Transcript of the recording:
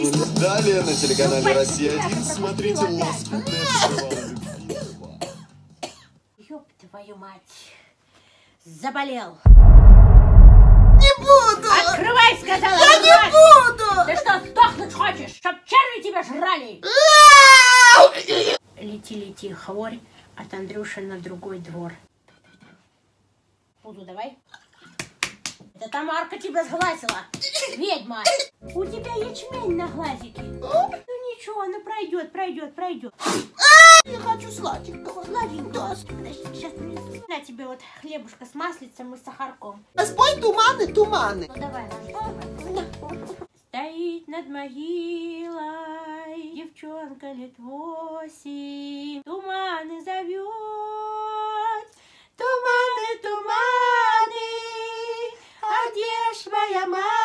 Далее на телеканале «Россия-1» смотрите лоскутное Ёб твою мать. Заболел. Не буду! Открывай, сказала. Я не буду! Ты что, сдохнуть хочешь? Чтоб черви тебя жрали? Лети, лети, хворь от Андрюши на другой двор. Буду давай. Это Тамарка тебя сглазила. Ведьма. У тебя ячмень на глазике. Ну ничего, она пройдет, пройдет, пройдет. Я хочу сладенького. Сладенького. Подожди, сейчас принесу. На тебе вот хлебушка с маслицем и с сахарком. А спой туманы, туманы. Ну давай, давай. Стоит над могилой девчонка лет восемь, а где